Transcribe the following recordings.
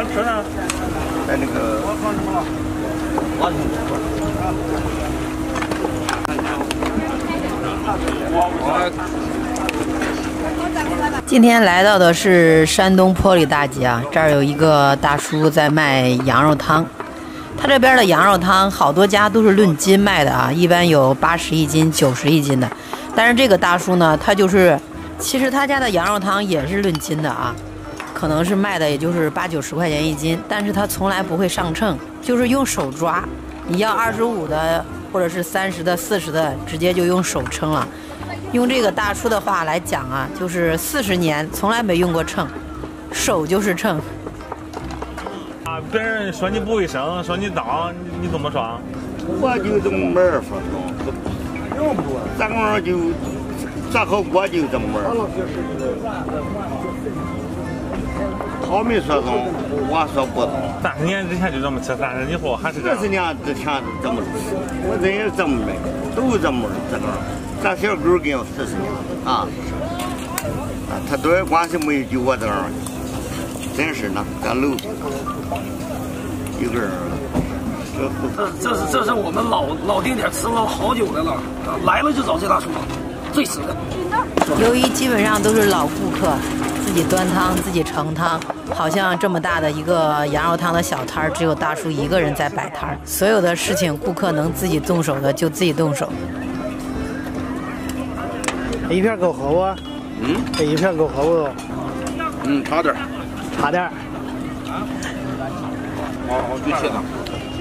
他吃呢？在那个花城。今天来到的是山东坡里大集啊，这儿有一个大叔在卖羊肉汤。他这边的羊肉汤好多家都是论斤卖的啊，一般有八十一斤、九十一斤的。但是这个大叔呢，他就是，其实他家的羊肉汤也是论斤的啊，可能是卖的也就是八九十块钱一斤，但是他从来不会上秤，就是用手抓。你要二十五的，或者是三十的、四十的，直接就用手称了。用这个大叔的话来讲啊，就是四十年从来没用过秤，手就是秤。啊，别人说你不卫生，说你脏，你你怎么说？我就这么玩法咱们就咋好我就这么玩他没说中，我说不中。三十年之前就这么吃，三十年以后还是这样。四十年之前这么吃，我人也这么来，都这么这个。咱小狗跟要四十年啊，他多少关系没有就我这样，真是呢，咱楼一个人。这这是这是我们老老定点吃了好久的了，来了就找这大叔，最实的。由于基本上都是老顾客，自己端汤自己盛汤，好像这么大的一个羊肉汤的小摊儿，只有大叔一个人在摆摊儿，所有的事情顾客能自己动手的就自己动手。一片够厚啊？嗯，这一片够厚不？嗯，差点儿差点儿哦，就切了。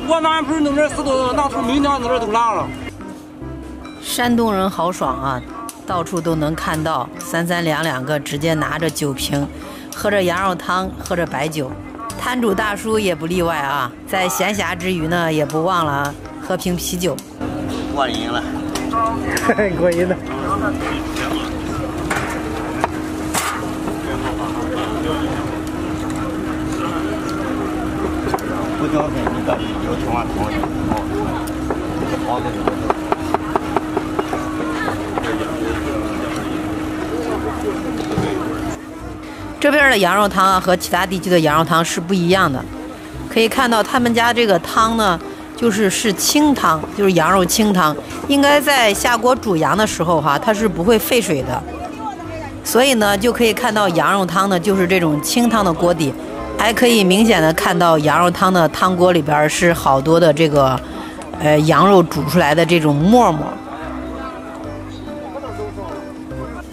我那不是弄点石头，那头明年那点都烂了。山东人豪爽啊，到处都能看到三三两两个直接拿着酒瓶，喝着羊肉汤，喝着白酒。摊主大叔也不例外啊，在闲暇之余呢，也不忘了喝瓶啤酒。过瘾了，过瘾了。不交费，你这有听话听话好的。这边的羊肉汤啊，和其他地区的羊肉汤是不一样的。可以看到他们家这个汤呢，就是是清汤，就是羊肉清汤。应该在下锅煮羊的时候哈，它是不会沸水的。所以呢，就可以看到羊肉汤呢，就是这种清汤的锅底。还可以明显的看到羊肉汤的汤锅里边是好多的这个，呃，羊肉煮出来的这种沫沫。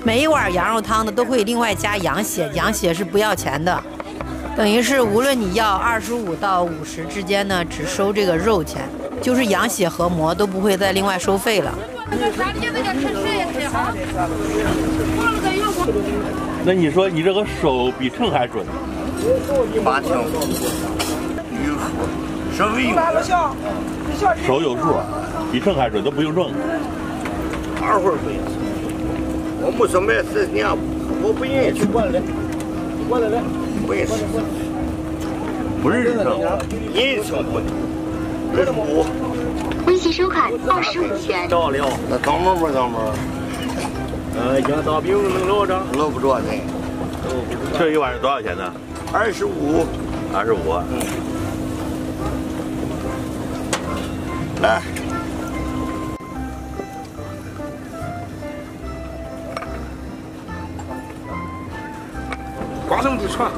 每一碗羊肉汤呢都会另外加羊血，羊血是不要钱的，等于是无论你要二十五到五十之间呢，只收这个肉钱，就是羊血和馍都不会再另外收费了。那你说你这个手比秤还准？八条，有数，稍微有。手有数，比秤还准，都不用秤。二会儿不我没说买四十年，我不愿意去。过来来，过来来，不认识。不认识称，认识称不？认识我？微信收款二十五元。到了，那当门不当门？呃，羊大饼能捞着？捞不着呢。这一碗是多少钱呢？二十五，二十五。嗯。来。刮绳子船，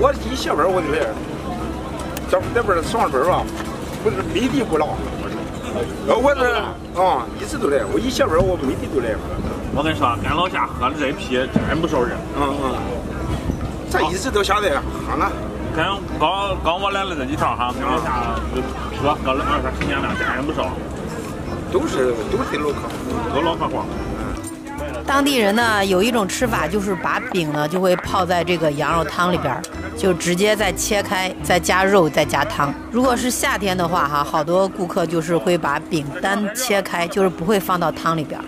我一下班我就来。这这边上班吧，不是没地不拉。我这啊，一直都来。我一下班我没地都来。我跟你说，俺老家喝的这批真不少人。嗯嗯。这一直到现在喝呢。跟刚刚我来了这几趟哈，俺下车喝了二三十年了，家人不少。都是都是老客，都老客户。当地人呢有一种吃法就是把饼呢就会泡在这个羊肉汤里边，就直接再切开，再加肉，再加汤。如果是夏天的话哈，好多顾客就是会把饼单切开，就是不会放到汤里边。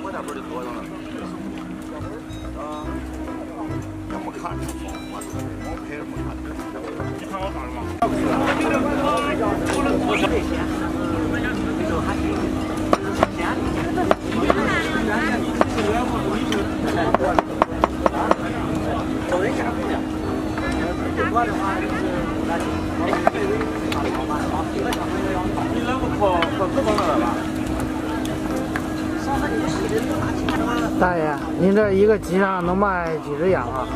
大爷，您这一个集上能卖几只羊啊？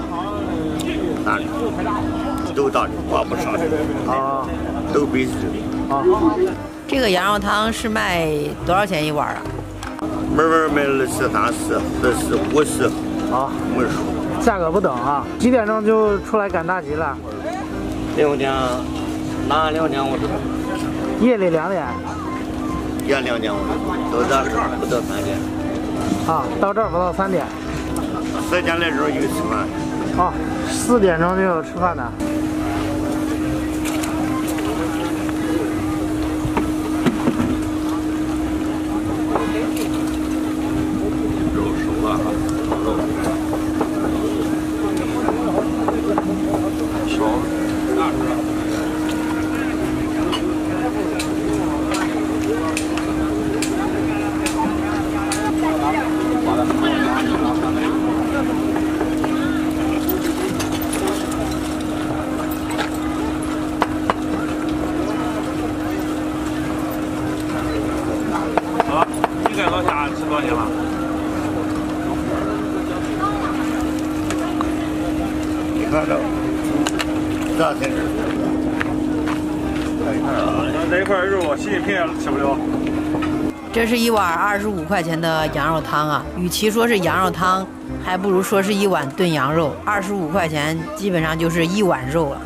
大牛，都大牛，我不少的。啊，都比这个。啊，这个羊肉汤是卖多少钱一碗啊？慢慢卖二十三十、四十五十。啊，门数。价格不等啊。几点钟就出来赶大集了？两点，哪两点我都夜里两点夜两点我都都在这儿，不到三点。啊，到这儿不到三点。四点来钟就吃饭。啊，四点钟就有吃饭的。肉熟了哈，肉熟。好，你在老家吃多少年了？你看这，这才是。那这一块肉，习近平也吃不了。这是一碗二十五块钱的羊肉汤啊，与其说是羊肉汤，还不如说是一碗炖羊肉。二十五块钱，基本上就是一碗肉了。